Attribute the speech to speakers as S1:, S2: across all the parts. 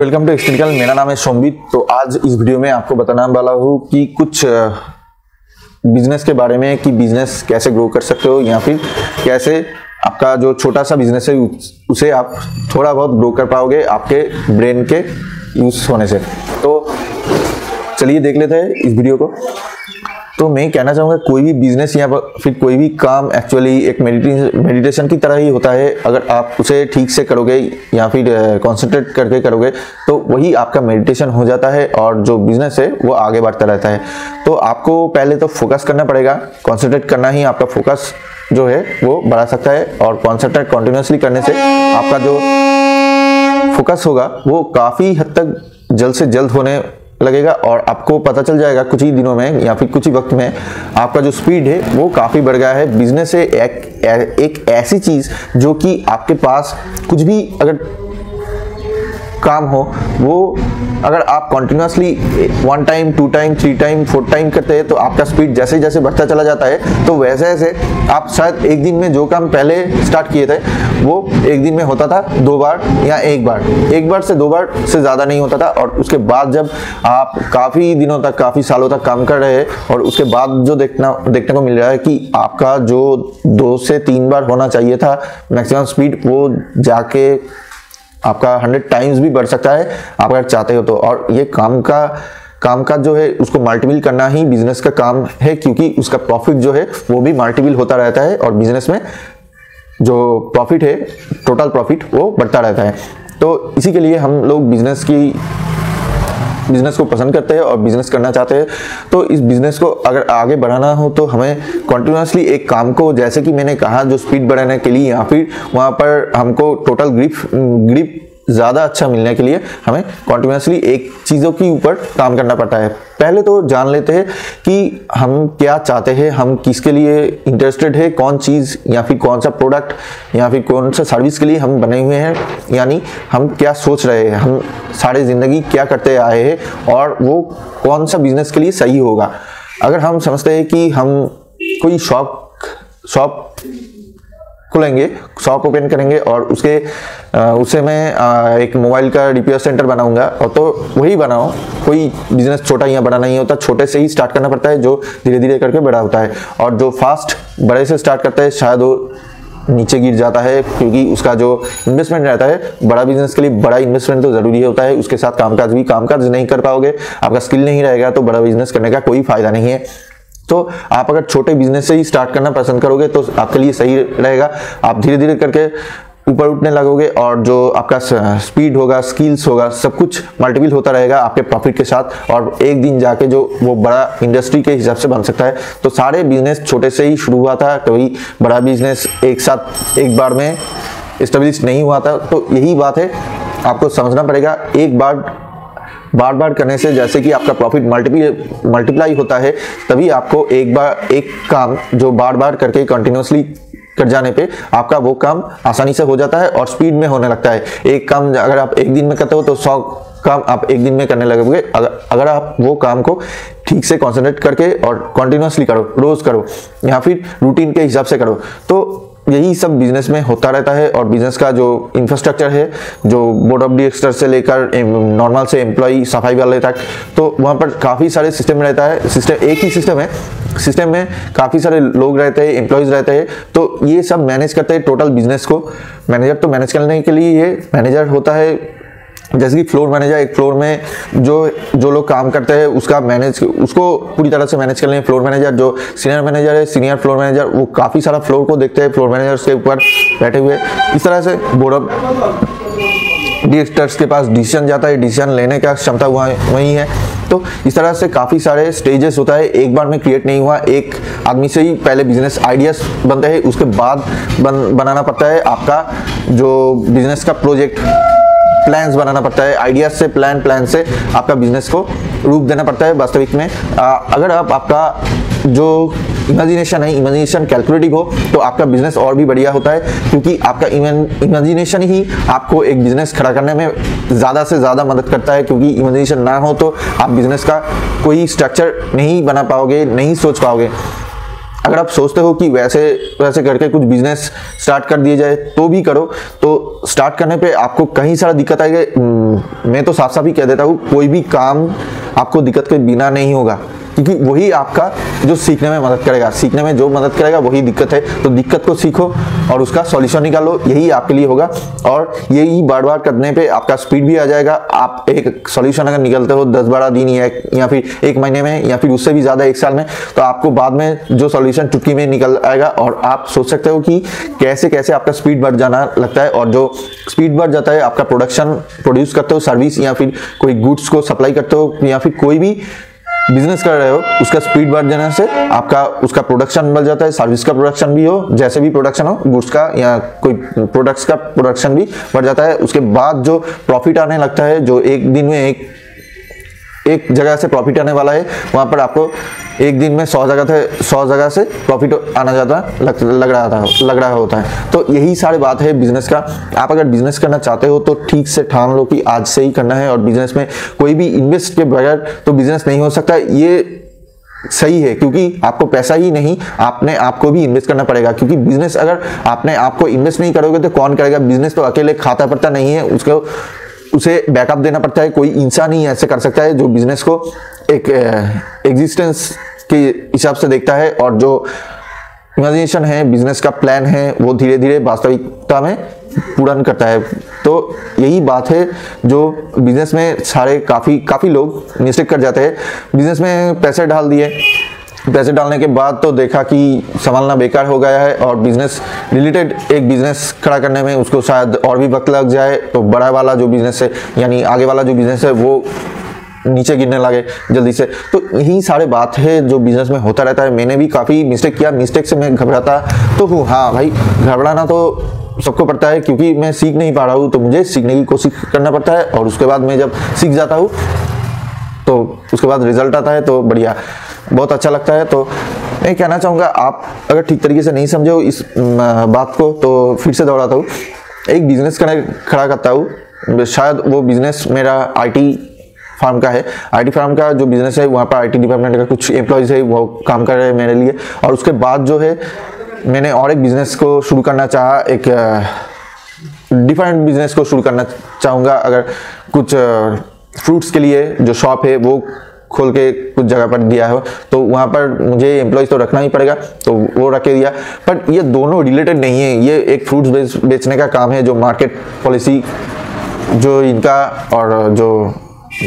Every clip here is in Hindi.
S1: वेलकम टू एक्सटिकल मेरा नाम है सोमबीत तो आज इस वीडियो में आपको बताना वाला हूँ कि कुछ बिज़नेस के बारे में कि बिज़नेस कैसे ग्रो कर सकते हो या फिर कैसे आपका जो छोटा सा बिज़नेस है, उसे आप थोड़ा बहुत ग्रो कर पाओगे आपके ब्रेन के यूज़ होने से। तो चलिए देख लेते हैं इस वीडियो को। तो मैं कहना चाहूँगा, कोई भी बिज़नेस या फिर कोई भी काम एक्चुअली एक मेडिटेशन की तरह ही होता है। अगर आप उसे ठीक से करोगे या फिर कॉन्सेंट्रेट करके करोगे तो वही आपका मेडिटेशन हो जाता है और जो बिज़नेस है, वो आगे बढ़ता रहता है। तो आपको पहले तो फोकस करना पड़ेगा। कॉन्सेंट्रेट करना ही आपका फोकस जो है, वो बढ़ा सकता है और कॉन्सेंट्रेट कॉन्टिन्यूसली करने से आपका जो फोकस होगा, वो काफ़ी हद तक जल्द से जल्द होने लगेगा और आपको पता चल जाएगा कुछ ही दिनों में या फिर कुछ ही वक्त में आपका जो स्पीड है वो काफ़ी बढ़ गया है। बिज़नेस है एक, एक ऐसी चीज़ जो कि आपके पास कुछ भी अगर काम हो, वो अगर आप continuously one time two time three time four time करते हैं तो आपका स्पीड जैसे जैसे बढ़ता चला जाता है तो वैसे वैसे आप शायद एक दिन में जो काम पहले स्टार्ट किए थे, वो एक दिन में होता था दो बार या एक बार। एक बार से दो बार से ज़्यादा नहीं होता था, और उसके बाद जब आप काफ़ी दिनों तक, काफ़ी सालों तक काम कर रहे हैं, और उसके बाद जो देखना, देखने को मिल रहा है कि आपका जो दो से तीन बार होना चाहिए था मैक्सिमम स्पीड वो जाके आपका हंड्रेड टाइम्स भी बढ़ सकता है, आप अगर चाहते हो तो। और ये काम का काम का जो है, उसको मल्टीपल करना ही बिज़नेस का काम है, क्योंकि उसका प्रॉफिट जो है, वो भी मल्टीपल होता रहता है और बिज़नेस में जो प्रॉफिट है टोटल प्रॉफिट वो बढ़ता रहता है। तो इसी के लिए हम लोग बिज़नेस की बिज़नेस को पसंद करते हैं और बिज़नेस करना चाहते हैं। तो इस बिज़नेस को अगर आगे बढ़ाना हो तो हमें कॉन्टिन्यूसली एक काम को, जैसे कि मैंने कहा, जो स्पीड बढ़ाने के लिए या फिर वहाँ पर हमको टोटल ग्रिप ग्रिप ज़्यादा अच्छा मिलने के लिए हमें कॉन्टिन्यूसली एक चीज़ों के ऊपर काम करना पड़ता है। पहले तो जान लेते हैं कि हम क्या चाहते हैं, हम किसके लिए इंटरेस्टेड है, कौन चीज़ या फिर कौन सा प्रोडक्ट या फिर कौन सा सर्विस के लिए हम बने हुए हैं, यानी हम क्या सोच रहे हैं, हम सारी ज़िंदगी क्या करते आए हैं और वो कौन सा बिज़नेस के लिए सही होगा। अगर हम समझते हैं कि हम कोई शॉप शॉप खोलेंगे शॉप ओपन करेंगे और उसके उसे मैं एक मोबाइल का रिपेयर सेंटर बनाऊँगा। और तो वही बनाओ, कोई बिज़नेस छोटा या बड़ा नहीं होता, छोटे से ही स्टार्ट करना पड़ता है, जो धीरे धीरे करके बड़ा होता है। और जो फास्ट बड़े से स्टार्ट करता है, शायद वो नीचे गिर जाता है, क्योंकि उसका जो इन्वेस्टमेंट रहता है, बड़ा बिज़नेस के लिए बड़ा इन्वेस्टमेंट तो ज़रूरी होता है, उसके साथ कामकाज भी कामकाज नहीं कर पाओगे। आपका स्किल नहीं रहेगा तो बड़ा बिज़नेस करने का कोई फ़ायदा नहीं है। तो आप अगर छोटे बिज़नेस से ही स्टार्ट करना पसंद करोगे तो आपके लिए सही रहेगा। आप धीरे धीरे करके ऊपर उठने लगोगे और जो आपका स्पीड होगा स्किल्स होगा, सब कुछ मल्टीपल होता रहेगा आपके प्रॉफिट के साथ और एक दिन जाके जो वो बड़ा इंडस्ट्री के हिसाब से बन सकता है। तो सारे बिज़नेस छोटे से ही शुरू हुआ था, कभी बड़ा बिज़नेस एक साथ, एक बार में इस्टेब्लिश नहीं हुआ था। तो यही बात है, आपको समझना पड़ेगा, एक बार बार बार करने से जैसे कि आपका प्रॉफिट मल्टीपल मल्टीप्लाई होता है, तभी आपको एक बार, एक काम जो बार बार करके कंटिन्यूसली कर जाने पे आपका वो काम आसानी से हो जाता है और स्पीड में होने लगता है। एक काम अगर आप एक दिन में करते हो तो सौ काम आप एक दिन में करने लगोगे। अगर अगर आप वो काम को ठीक से कंसंट्रेट करके और कंटिन्यूसली करो, रोज करो, या फिर रूटीन के हिसाब से करो तो यही सब बिज़नेस में होता रहता है और बिज़नेस का जो इंफ्रास्ट्रक्चर है, जो बोर्ड ऑफ़ डिरेक्टर से लेकर नॉर्मल से एम्प्लॉय सफ़ाई वाले तक तो वहाँ पर काफ़ी सारे सिस्टम रहता है। सिस्टम एक ही सिस्टम है। सिस्टम में काफ़ी सारे लोग रहते हैं एम्प्लॉयज़ रहते हैं। तो ये सब मैनेज करते हैं टोटल बिज़नेस को। मैनेजर तो मैनेज करने के लिए ये मैनेजर होता है जैसे कि फ्लोर मैनेजर एक फ्लोर में जो जो लोग काम करते हैं उसका मैनेज उसको पूरी तरह से मैनेज कर लें। फ्लोर मैनेजर जो सीनियर मैनेजर है सीनियर फ्लोर मैनेजर वो काफ़ी सारा फ्लोर को देखते हैं फ्लोर मैनेजर के ऊपर बैठे हुए। इस तरह से बोर्ड ऑफ़ डिरेक्टर्स के पास डिसीज़न जाता है डिसीज़न लेने का क्षमता वही है। तो इस तरह से काफ़ी सारे स्टेजेस होता है। एक बार में क्रिएट नहीं हुआ एक आदमी से ही पहले बिज़नेस आइडियाज़ बनते हैं उसके बाद बन, बनाना पड़ता है। आपका जो बिज़नेस का प्रोजेक्ट प्लान्स बनाना पड़ता है आइडियाज़ से प्लान प्लान से आपका बिज़नेस को रूप देना पड़ता है वास्तविक में। आ, अगर आप आपका जो इमेजिनेशन है इमेजिनेशन कैलकुलेटिव हो तो आपका बिज़नेस और भी बढ़िया होता है क्योंकि आपका इमेजिनेशन ही आपको एक बिज़नेस खड़ा करने में ज़्यादा से ज़्यादा मदद करता है क्योंकि इमेजिनेशन ना हो तो आप बिज़नेस का कोई स्ट्रक्चर नहीं बना पाओगे नहीं सोच पाओगे। अगर आप सोचते हो कि वैसे वैसे करके कुछ बिज़नेस स्टार्ट कर दिए जाए तो भी करो। तो स्टार्ट करने पे आपको कहीं सारा दिक्कत आएगी। मैं तो साफ़ साफ़ ही कह देता हूँ, कोई भी काम आपको दिक्कत के बिना नहीं होगा। क्योंकि वही आपका जो सीखने में मदद करेगा सीखने में जो मदद करेगा वही दिक्कत है। तो दिक्कत को सीखो और उसका सॉल्यूशन निकालो यही आपके लिए होगा। और यही बार बार करने पे आपका स्पीड भी आ जाएगा। आप एक सॉल्यूशन अगर निकलते हो दस बारह दिन या, या फिर एक महीने में या फिर उससे भी ज़्यादा एक साल में तो आपको बाद में जो सॉल्यूशन चुटकी में निकल आएगा। और आप सोच सकते हो कि कैसे कैसे आपका स्पीड बढ़ जाना लगता है। और जो स्पीड बढ़ जाता है आपका प्रोडक्शन प्रोड्यूस करते हो सर्विस या फिर कोई गुड्स को सप्लाई करते हो या फिर कोई भी बिज़नेस कर रहे हो, उसका स्पीड बढ़ जाने से आपका, उसका प्रोडक्शन बढ़ जाता है सर्विस का प्रोडक्शन भी हो, जैसे भी प्रोडक्शन हो गुड्स का या कोई प्रोडक्ट्स का प्रोडक्शन भी बढ़ जाता है। उसके बाद जो प्रॉफिट आने लगता है, जो एक दिन में एक एक जगह से प्रॉफिट आने वाला है वहाँ पर आपको एक दिन में सौ जगह थे सौ जगह से प्रॉफिट आना जाता लग, लग रहा था लग रहा होता है। तो यही सारी बात है बिज़नेस का। आप अगर बिज़नेस करना चाहते हो तो ठीक से ठान लो कि आज से ही करना है और बिज़नेस में कोई भी इन्वेस्ट के बगैर तो बिज़नेस नहीं हो सकता। ये सही है क्योंकि आपको पैसा ही नहीं आपने आपको भी इन्वेस्ट करना पड़ेगा। क्योंकि बिज़नेस अगर आपने आपको इन्वेस्ट नहीं करोगे तो कौन करेगा? बिज़नेस तो अकेले खाता पड़ता नहीं है उसको उसे बैकअप देना पड़ता है। कोई इंसान ही ऐसे कर सकता है जो बिज़नेस को एक एग्जिस्टेंस के हिसाब से देखता है और जो इमेजिनेशन है बिज़नेस का प्लान है, वो धीरे धीरे वास्तविकता में पूर्ण करता है। तो यही बात है जो बिज़नेस में सारे काफ़ी काफ़ी लोग मिस्टेक कर जाते हैं। बिज़नेस में पैसे डाल दिए। पैसे डालने के बाद तो देखा कि संभालना बेकार हो गया है और बिज़नेस रिलेटेड एक बिज़नेस खड़ा करने में उसको शायद और भी वक्त लग जाए। तो बड़ा वाला जो बिज़नेस है, यानी आगे वाला जो बिज़नेस है, वो नीचे गिरने लगे जल्दी से। तो यही सारे बात है जो बिज़नेस में होता रहता है। मैंने भी काफ़ी मिस्टेक किया। मिस्टेक से मैं घबराता तो हूँ। हाँ भाई, घबराना तो सबको पड़ता है क्योंकि मैं सीख नहीं पा रहा हूँ। तो मुझे सीखने की कोशिश करना पड़ता है और उसके बाद मैं जब सीख जाता हूँ तो उसके बाद रिज़ल्ट आता है तो बढ़िया। बहुत अच्छा लगता है तो मैं कहना चाहूँगा, आप अगर ठीक तरीके से नहीं समझे इस बात को तो फिर से दोहराता हूँ। एक बिज़नेस खड़ा करता हूँ, शायद वो बिज़नेस मेरा आईटी फार्म का है। आईटी फार्म का जो बिज़नेस है, वहाँ पर आईटी डिपार्टमेंट का कुछ एम्प्लॉयज़ है, वो काम कर रहे हैं मेरे लिए। और उसके बाद जो है, मैंने और एक बिज़नेस को शुरू करना चाहा, एक डिफरेंट बिज़नेस को शुरू करना चाहूँगा। अगर कुछ फ्रूट्स के लिए जो शॉप है, वो खोल के कुछ जगह पर दिया है तो वहाँ पर मुझे एम्प्लॉयज़ तो रखना ही पड़ेगा तो वो रख दिया। बट ये दोनों रिलेटेड नहीं है ये एक फ्रूट्स बेच, बेचने का काम है जो मार्केट पॉलिसी जो इनका और जो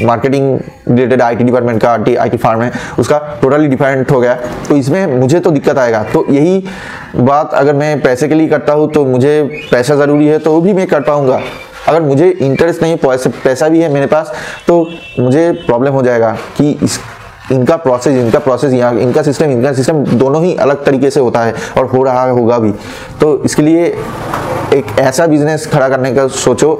S1: मार्केटिंग रिलेटेड आईटी डिपार्टमेंट का आईटी आईटी फार्म है उसका टोटली डिफरेंट हो गया। तो इसमें मुझे तो दिक्कत आएगा। तो यही बात अगर मैं पैसे के लिए करता हूँ तो मुझे पैसा ज़रूरी है तो वो भी मैं कर पाऊँगा। अगर मुझे इंटरेस्ट नहीं, पैसा भी है मेरे पास तो मुझे प्रॉब्लम हो जाएगा कि इस, इनका प्रोसेस इनका प्रोसेस यहाँ, इनका सिस्टम इनका सिस्टम दोनों ही अलग तरीके से होता है और हो रहा होगा भी। तो इसके लिए एक ऐसा बिज़नेस खड़ा करने का सोचो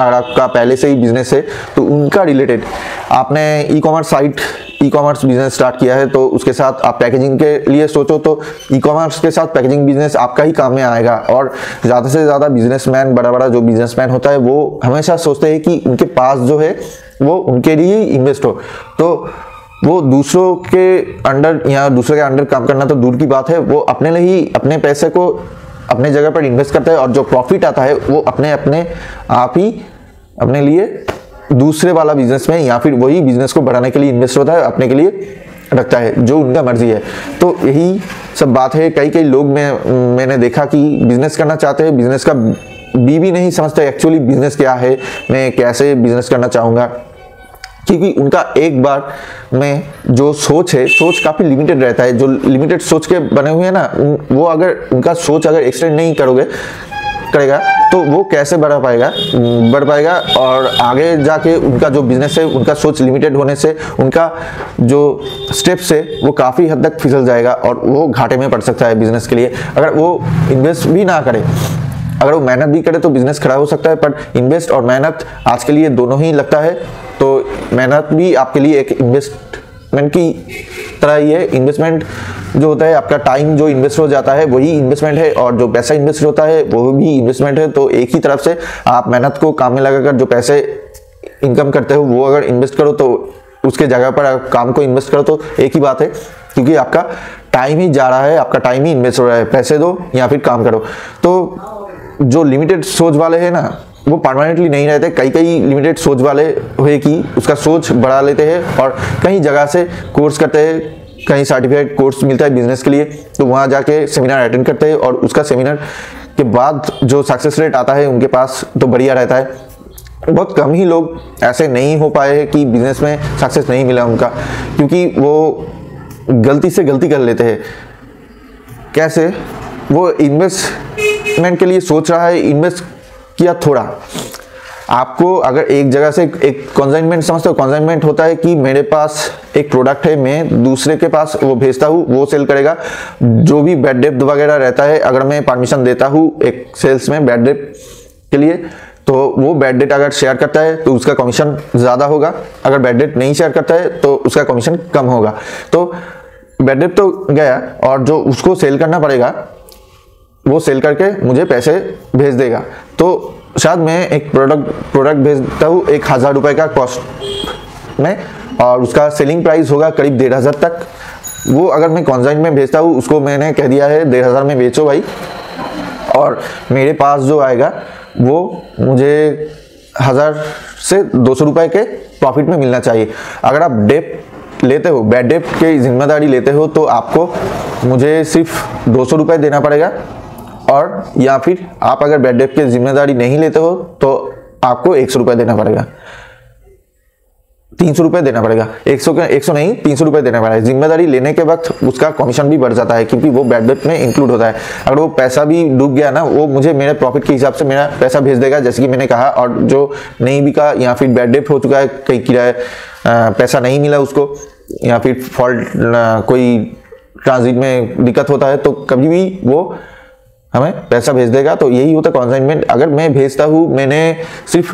S1: अगर आपका पहले से ही बिज़नेस है तो उनका रिलेटेड आपने e commerce site e commerce business start किया है तो उसके साथ आप पैकेजिंग के लिए सोचो तो ई कॉमर्स के साथ पैकेजिंग बिज़नेस आपका ही काम में आएगा। और ज़्यादा से ज़्यादा बिजनेसमैन बड़ा बड़ा जो बिजनेसमैन होता है, वो हमेशा सोचते हैं कि उनके पास जो है, वो उनके लिए इन्वेस्ट हो। तो वो दूसरों के अंडर या दूसरे के अंडर काम करना तो दूर की बात है, वो अपने लिए ही, अपने पैसे को अपने जगह पर इन्वेस्ट करता है, और जो प्रॉफिट आता है, वो अपने अपने आप ही अपने लिए दूसरे वाला बिज़नेस में या फिर वही बिज़नेस को बढ़ाने के लिए इन्वेस्ट होता है, अपने के लिए रखता है, जो उनका मर्ज़ी है। तो यही सब बात है। कई कई लोग मैं, मैंने देखा कि बिज़नेस करना चाहते हैं बिज़नेस का बी भी नहीं समझते एक्चुअली बिज़नेस क्या है, मैं कैसे बिज़नेस करना चाहूँगा। क्योंकि उनका एक बार में जो सोच है, सोच काफ़ी लिमिटेड रहता है। जो लिमिटेड सोच के बने हुए हैं ना वो अगर उनका सोच अगर एक्सटेंड नहीं करोगे, करेगा तो वो कैसे बढ़ा पाएगा? बढ़ पाएगा और आगे जाके उनका जो बिज़नेस है, उनका सोच लिमिटेड होने से, उनका जो स्टेप्स है, वो काफ़ी हद तक फिसल जाएगा और वो घाटे में पड़ सकता है बिज़नेस के लिए। अगर वो इन्वेस्ट भी ना करे, अगर वो मेहनत भी करे तो बिज़नेस खड़ा हो सकता है पर इन्वेस्ट और मेहनत आज के लिए दोनों ही लगता है। तो मेहनत भी आपके लिए एक इन्वेस्टमेंट की तरह ही है। इन्वेस्टमेंट जो होता है, आपका टाइम जो इन्वेस्ट हो जाता है, वही इन्वेस्टमेंट है और जो पैसा इन्वेस्ट होता है, वो भी इन्वेस्टमेंट है। तो एक ही तरफ़ से आप मेहनत को काम में लगाकर जो पैसे इनकम करते हो, वो अगर इन्वेस्ट करो तो उसके जगह पर काम को इन्वेस्ट करो तो एक ही बात है। क्योंकि आपका टाइम ही जा रहा है, आपका टाइम ही इन्वेस्ट हो रहा है। पैसे दो या फिर काम करो। तो जो लिमिटेड सोच वाले हैं ना, वो परमानेंटली नहीं रहते। कई कई लिमिटेड सोच वाले हुए कि उसका सोच बढ़ा लेते हैं और कई जगह से कोर्स करते हैं। कहीं सर्टिफिकेट कोर्स मिलता है बिज़नेस के लिए तो वहाँ जाके सेमिनार अटेंड करते हैं और उसका सेमिनार के बाद जो सक्सेस रेट आता है उनके पास तो बढ़िया रहता है। बहुत कम ही लोग ऐसे नहीं हो पाए हैं कि बिज़नेस में सक्सेस नहीं मिला उनका, क्योंकि वो गलती से गलती कर लेते हैं। कैसे? वो इन्वेस्टमेंट के लिए सोच रहा है इन्वेस्ट किया थोड़ा। आपको अगर एक जगह से एक कॉन्जाइनमेंट समझते हो कॉन्जाइनमेंट होता है कि मेरे पास एक प्रोडक्ट है, मैं दूसरे के पास वो भेजता हूँ, वो सेल करेगा। जो भी बैड डेप्थ वगैरह रहता है, अगर मैं परमिशन देता हूँ एक सेल्स में बैड डेप्थ के लिए तो वो बैड डेट अगर शेयर करता है तो उसका कमीशन ज़्यादा होगा। अगर बैड डेट नहीं शेयर करता है तो उसका कमीशन कम होगा। तो बैड डेट तो गया, और जो उसको सेल करना पड़ेगा, वो सेल करके मुझे पैसे भेज देगा। तो शायद मैं एक प्रोडक्ट प्रोडक्ट भेजता हूँ, एक हज़ार रुपये का कॉस्ट में, और उसका सेलिंग प्राइस होगा करीब डेढ़ हज़ार तक। वो अगर मैं कॉन्जाइन में भेजता हूँ, उसको मैंने कह दिया है, डेढ़ हज़ार में बेचो भाई। और मेरे पास जो आएगा, वो मुझे हज़ार से दो सौ रुपये के प्रॉफिट में मिलना चाहिए। अगर आप डेप लेते हो बैड डेप की ज़िम्मेदारी लेते हो तो आपको मुझे सिर्फ़ दो सौ रुपये देना पड़ेगा। और या फिर आप अगर बैड डेप की ज़िम्मेदारी नहीं लेते हो तो आपको एक सौ रुपये देना पड़ेगा। तीन सौ रुपये देना पड़ेगा। एक सौ एक सौ नहीं, तीन सौ रुपये देना पड़ेगा। ज़िम्मेदारी लेने के वक्त उसका कमीशन भी बढ़ जाता है, क्योंकि वो बैड डेट में इंक्लूड होता है। अगर वो पैसा भी डूब गया ना, वो मुझे मेरे प्रॉफिट के हिसाब से मेरा पैसा भेज देगा, जैसे कि मैंने कहा, और जो नहीं बिका या फिर बैड डेट हो चुका है कई किराया पैसा नहीं मिला उसको, या फिर फॉल्ट कोई ट्रांजिट में दिक्कत होता है तो कभी भी वो हमें पैसा भेज देगा तो यही होता कॉन्साइनमेंट अगर मैं भेजता हूँ, मैंने सिर्फ़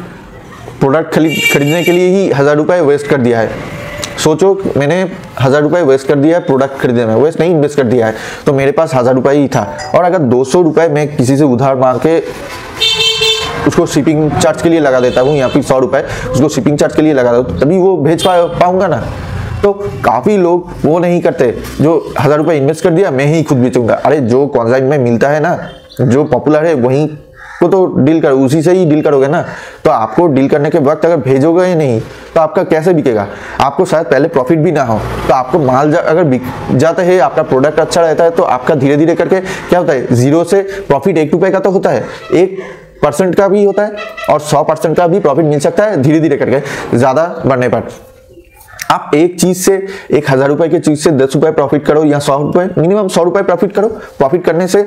S1: प्रोडक्ट खरीद, खरीदने के लिए ही हज़ार रुपये वेस्ट कर दिया है। सोचो, मैंने हज़ार रुपये वेस्ट कर दिया है प्रोडक्ट खरीदने में। वेस्ट नहीं इन्वेस्ट कर दिया है। तो मेरे पास हज़ार रुपये ही था। और अगर दो सौ रुपये मैं किसी से उधार मांग के उसको शिपिंग चार्ज के लिए लगा देता हूँ, या फिर सौ रुपये उसको शिपिंग चार्ज के लिए लगा देता तभी वो भेज पा, पाऊँगा ना। तो काफ़ी लोग वो नहीं करते जो हज़ार रुपये इन्वेस्ट कर दिया मैं ही खुद बेचूँगा। अरे जो कॉन्जाइन में मिलता है ना जो पॉपुलर है वहीं को तो डील कर उसी से ही डील करोगे ना। तो आपको डील करने के वक्त अगर भेजोगे ही नहीं तो आपका कैसे बिकेगा? आपको शायद पहले प्रॉफिट भी ना हो तो आपको माल जा, अगर बिक जाता है आपका प्रोडक्ट अच्छा रहता है तो आपका धीरे धीरे करके क्या होता है? ज़ीरो से प्रॉफिट एक रुपए का तो होता है। एक परसेंट का भी होता है और सौ परसेंट का भी प्रॉफिट मिल सकता है धीरे धीरे करके ज़्यादा बढ़ने पर। आप एक चीज़ से एक हज़ार रुपए की चीज़ से दस रुपए प्रॉफिट करो या सौ रुपए मिनिमम सौ रुपए प्रॉफिट करो। प्रॉफिट करने से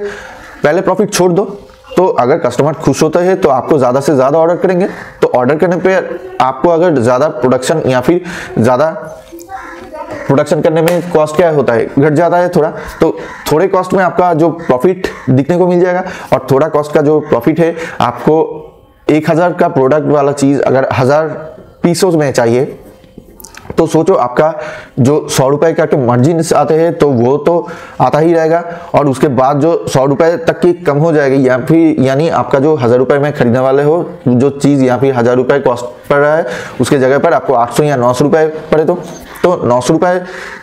S1: पहले प्रॉफिट छोड़ दो। तो अगर कस्टमर खुश होता है तो आपको ज़्यादा से ज़्यादा ऑर्डर करेंगे। तो ऑर्डर करने पे आपको अगर ज़्यादा प्रोडक्शन या फिर ज़्यादा प्रोडक्शन करने में कॉस्ट क्या होता है? घट जाता है थोड़ा। तो थोड़े कॉस्ट में आपका जो प्रॉफिट दिखने को मिल जाएगा और थोड़ा कॉस्ट का जो प्रॉफिट है, आपको एक हज़ार का प्रोडक्ट वाला चीज़ अगर हज़ार पीसों में चाहिए तो सोचो, आपका जो सौ रुपए का मार्जिन आते हैं तो वो तो आता ही रहेगा और उसके बाद जो सौ रुपए तक की कम हो जाएगी, या फिर यानी आपका जो हज़ार रुपए में खरीदने वाले हो, जो चीज़ या फिर हज़ार रुपए कॉस्ट पड़ रहा है, उसके जगह पर आपको आठ सौ या नौ सौ रुपए पड़े तो तो नौ सौ रुपए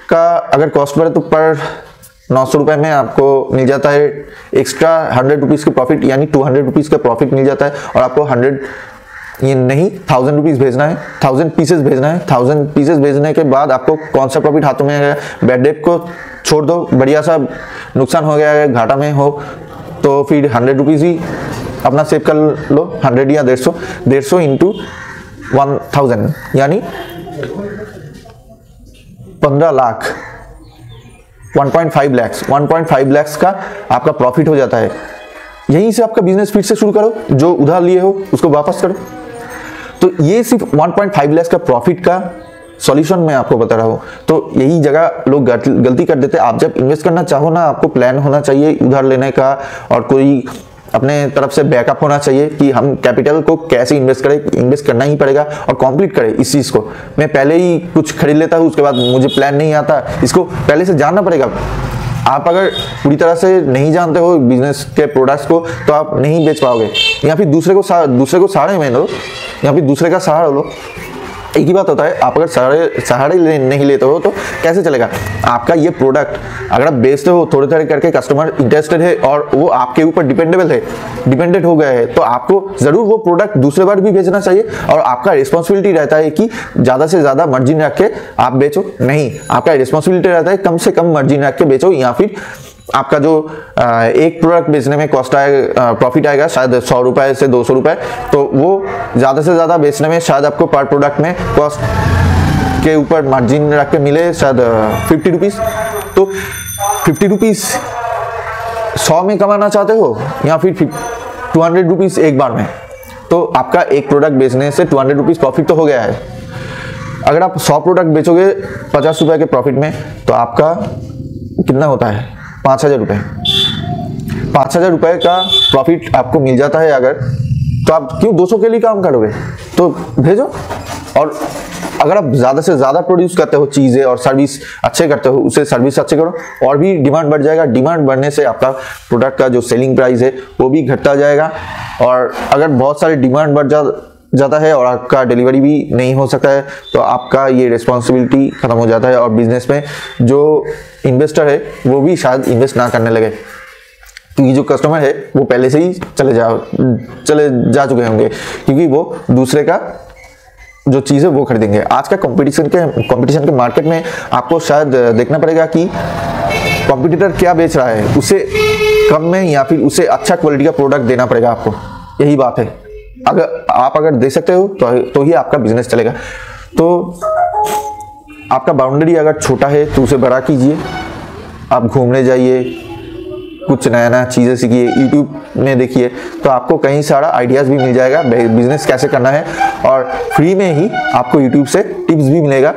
S1: का अगर कॉस्ट पड़े तो पर नौ सौ रुपये में आपको मिल जाता है एक्स्ट्रा हंड्रेड रुपीज़ के प्रॉफिट यानी टू हंड्रेड रुपीज़ का प्रॉफिट मिल जाता है और आपको हंड्रेड ये नहीं थाउज़ेंड रुपीज़ भेजना है थाउज़ेंड पीसेस भेजना है थाउज़ेंड पीसेस भेजने के बाद आपको कौन सा प्रॉफिट हाथों में आएगा बैड डेप को छोड़ दो, बढ़िया सा नुकसान हो गया है, घाटा में हो तो फिर हंड्रेड रुपीज़ ही अपना सेव कर लो हंड्रेड या डेढ़ सौ डेढ़ सौ इंटू वन थाउज़ेंड यानी पंद्रह लाख 1.5 लैक्स 1.5 लैक्स का आपका प्रॉफिट हो जाता है। यहीं से आपका बिज़नेस फिर से शुरू करो, जो उधार लिए हो, उसको वापस करो। तो ये सिर्फ़ 1.5 लाख का प्रॉफिट का सॉल्यूशन मैं आपको बता रहा हूँ। तो यही जगह लोग गलती कर देते हैं। आप जब इन्वेस्ट करना चाहो ना, आपको प्लान होना चाहिए उधार लेने का और कोई अपने तरफ़ से बैकअप होना चाहिए कि हम कैपिटल को कैसे इन्वेस्ट करें इन्वेस्ट करना ही पड़ेगा और कंप्लीट करें इस चीज़ को। मैं पहले ही कुछ खरीद लेता हूँ, उसके बाद मुझे प्लान नहीं आता। इसको पहले से जानना पड़ेगा। आप अगर पूरी तरह से नहीं जानते हो बिज़नेस के प्रोडक्ट्स को तो आप नहीं बेच पाओगे। या फिर दूसरे को दूसरे को सहारे में लो, या फिर दूसरे का सहारा लो। एक ही बात होता है आप अगर सहारे सहारे ले, नहीं लेते हो तो कैसे चलेगा? आपका ये प्रोडक्ट अगर आप बेचते हो थोड़े थोड़े करके कस्टमर इंटरेस्टेड है और वो आपके ऊपर डिपेंडेबल है डिपेंडेंट हो गया है तो आपको ज़रूर वो प्रोडक्ट दूसरे बार भी बेचना चाहिए और आपका रिस्पॉन्सिबिलिटी रहता है कि ज़्यादा से ज़्यादा मार्जिन रख के आप बेचो। नहीं आपका रिस्पॉन्सिबिलिटी रहता है कम से कम मार्जिन रख के बेचो या फिर आपका जो एक प्रोडक्ट बेचने में कॉस्ट आएगा प्रॉफिट आएगा, शायद सौ रुपए से दो सौ रुपए तो वो ज़्यादा से ज़्यादा बेचने में शायद आपको पर प्रोडक्ट में कॉस्ट के ऊपर मार्जिन रख के मिले, शायद फिफ्टी रुपीज़ तो फिफ्टी रुपीज़ सौ में कमाना चाहते हो, या फिर टू हंड्रेड रुपीज़ एक बार में? तो आपका एक प्रोडक्ट बेचने से टू हंड्रेड रुपीज़ प्रॉफिट तो हो गया है। अगर आप सौ प्रोडक्ट बेचोगे पचास रुपए के प्रॉफिट में तो आपका कितना होता है? पाँच हज़ार रुपये पाँच हज़ार रुपये का प्रॉफिट आपको मिल जाता है अगर तो आप क्यों 200 के लिए काम करोगे? तो भेजो। और अगर आप ज़्यादा से ज़्यादा प्रोड्यूस करते हो चीज़ें और सर्विस अच्छे करते हो, उसे सर्विस अच्छे करो। और भी डिमांड बढ़ जाएगा। डिमांड बढ़ने से आपका प्रोडक्ट का जो सेलिंग प्राइस है, वो भी घटता जाएगा। और अगर बहुत सारे डिमांड बढ़ जा जाता है और आपका डिलीवरी भी नहीं हो सकता है तो आपका ये रिस्पॉन्सिबिलिटी ख़त्म हो जाता है और बिज़नेस में जो इन्वेस्टर है, वो भी शायद इन्वेस्ट ना करने लगे। क्योंकि जो कस्टमर है, वो पहले से ही चले जा चले जा चुके होंगे, क्योंकि वो दूसरे का जो चीज़ है, वो खरीदेंगे। आज का कंपटीशन के कंपटीशन के मार्केट में आपको शायद देखना पड़ेगा कि कंपटीटर क्या बेच रहा है, उसे कम में या फिर उसे अच्छा क्वालिटी का प्रोडक्ट देना पड़ेगा आपको। यही बात है। अगर आप अगर दे सकते हो तो, तो ही आपका बिज़नेस चलेगा। तो आपका बाउंड्री अगर छोटा है तो उसे बड़ा कीजिए। आप घूमने जाइए कुछ नया नया चीज़ें सीखिए। यूट्यूब में देखिए तो आपको कहीं सारा आइडियाज़ भी मिल जाएगा। बिज़नेस कैसे करना है? और फ्री में ही आपको यूट्यूब से टिप्स भी मिलेगा।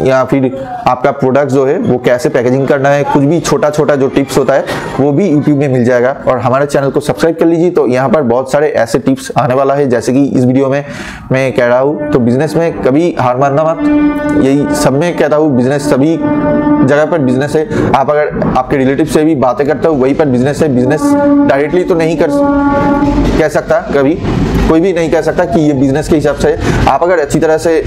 S1: या फिर आपका प्रोडक्ट जो है, वो कैसे पैकेजिंग करना है, कुछ भी छोटा छोटा जो टिप्स होता है, वो भी यूट्यूब में मिल जाएगा। और हमारे चैनल को सब्सक्राइब कर लीजिए तो यहाँ पर बहुत सारे ऐसे टिप्स आने वाला है, जैसे कि इस वीडियो में मैं कह रहा हूँ तो बिज़नेस में कभी हार मानना मत। यही सब में कहता हूँ बिज़नेस सभी जगह पर बिज़नेस है। आप अगर आपके रिलेटिव से भी बातें करते हो, वही पर बिज़नेस है। बिज़नेस डायरेक्टली तो नहीं कर कह सकता कभी, कोई भी नहीं कह सकता कि ये बिज़नेस के हिसाब से आप अगर अच्छी तरह से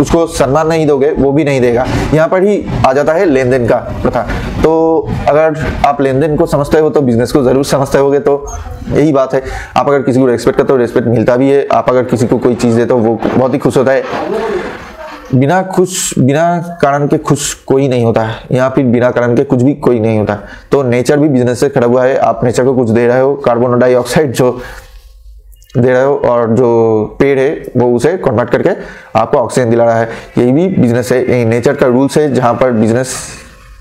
S1: उसको सम्मान नहीं दोगे, वो भी नहीं देगा। यहाँ पर ही आ जाता है लेन देन का प्रथा। तो अगर आप लेन देन को समझते हो तो बिज़नेस को ज़रूर समझते होगे तो यही बात है। आप अगर किसी को रेस्पेक्ट करते हो रेस्पेक्ट मिलता भी है। आप अगर किसी को कोई चीज़ देते हो, वो बहुत ही खुश होता है। बिना खुश, बिना कारण के खुश कोई नहीं होता है। या फिर बिना कारण के कुछ भी कोई नहीं होता। तो नेचर भी बिज़नेस से खड़ा हुआ है। आप नेचर को कुछ दे रहे हो कार्बन डाइऑक्साइड जो दे रहे हो और जो पेड़ है, वो उसे कन्वर्ट करके आपको ऑक्सीजन दिला रहा है। यही भी बिज़नेस है। नेचर का रूल्स है, जहाँ पर बिज़नेस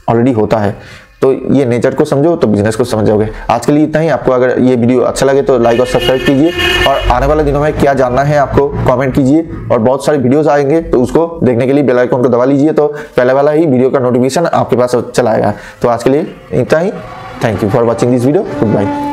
S1: ऑलरेडी होता है। तो ये नेचर को समझो तो बिज़नेस को समझ जाओगे आज के लिए इतना ही। आपको अगर ये वीडियो अच्छा लगे तो लाइक और सब्सक्राइब कीजिए। और आने वाले दिनों में क्या जानना है आपको कमेंट कीजिए। और बहुत सारे वीडियोस आएँगे तो उसको देखने के लिए बेल आइकन को दबा लीजिए। तो पहले वाला ही वीडियो का नोटिफिकेशन आपके पास चला आएगा तो आज के लिए इतना ही। Thank you for watching this video good bye